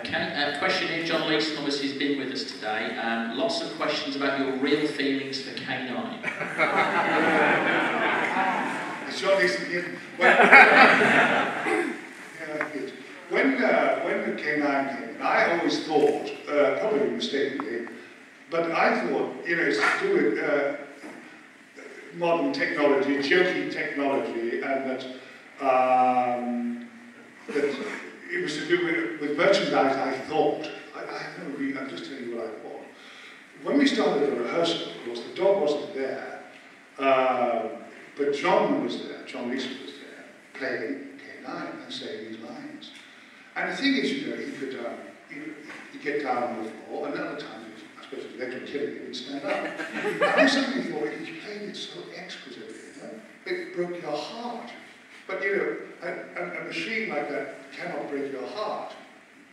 Okay, uh, question here. John Leeson obviously has been with us today. Um, lots of questions about your real feelings for K9. John Leeson again. When, yeah, good. When, uh, when the K9 came in, I always thought, uh, probably mistakenly, but I thought, you know, it's to do with uh, modern technology, jokey technology, and that, um, that it was to do with, with merchandise, I thought. I, I have no reason, I'm just telling you what I thought. When we started the rehearsal, of course, the dog wasn't there, uh, but John was there, John Leeson was there, playing K9 and saying these lines. And the thing is, you know, he could, um, he, he'd get down on the floor, and other times, I suppose his legs were killing him, he'd stand up. and I suddenly thought, he played it so exquisitely, you know? it broke your heart. But, you know, a, a, a machine like that cannot break your heart,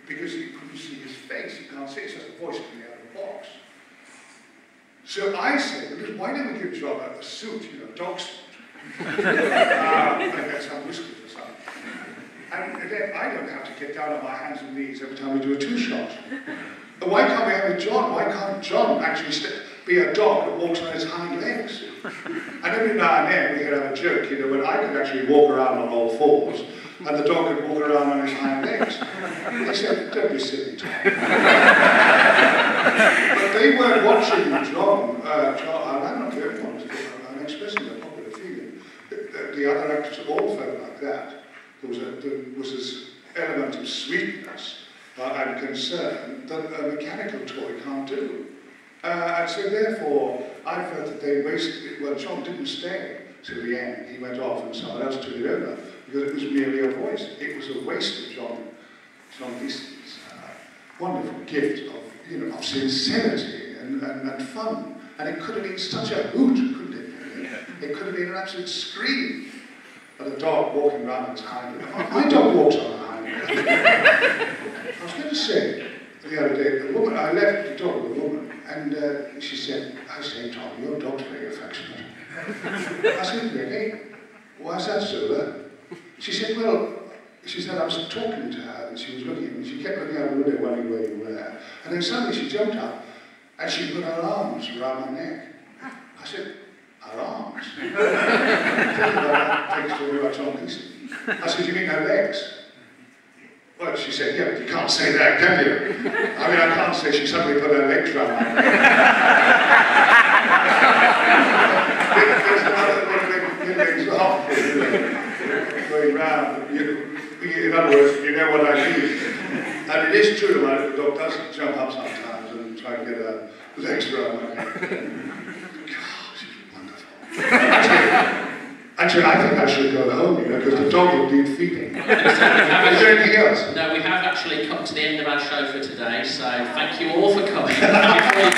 because you couldn't see his face, you can't see, it's just a voice coming out of the box. So I said, why don't we give John a, a suit, you know, a dog suit? uh, and get some whiskey or something. And then I don't have to get down on my hands and knees every time we do a two-shot. But why can't we have a John? Why can't John actually be a dog that walks on his hind legs? And every now and then we could have a joke, you know, when I could actually walk around on all fours, and the dog could walk around on his hind legs. They said, don't be silly, Tom. but they weren't watching John, uh, I'm not the only one, I'm expressing a popular feeling. The, the other actors all felt like that. There was, a, there was this element of sweetness uh, and concern that a mechanical toy can't do. Uh, and so therefore, I felt that they wasted, well, John didn't stay till the end. He went off and someone else took it over because it was merely a voice. It was a waste of John, John Leeson's uh, wonderful gift of, you know, of sincerity and, and, and fun. And it could have been such a hoot, couldn't it? It could have been an absolute scream of a dog walking around its hind. My dog walks on a hind. I was going to say, the other day, the woman, I left the dog with a woman, and uh, she said, I say, Tom, your dog's very affectionate. I said, really? Why's that so? Uh? She said, well, she said, I was talking to her, and she was looking, and she kept looking out the window, wondering where you were. And then suddenly she jumped up, and she put her arms around my neck. I said, her arms? Story about John Leeson. I said, you mean her legs? Well, she said, yeah, but you can't say that, can you? I mean, I can't say she suddenly put her legs around my going round. In other words, you know what I mean. And it is true, my dog does jump up sometimes and try to get her legs around my. Actually, I think I should go home, you know, because the dog will need feeding. Is there anything else? No, we have actually come to the end of our show for today, so thank you all for coming.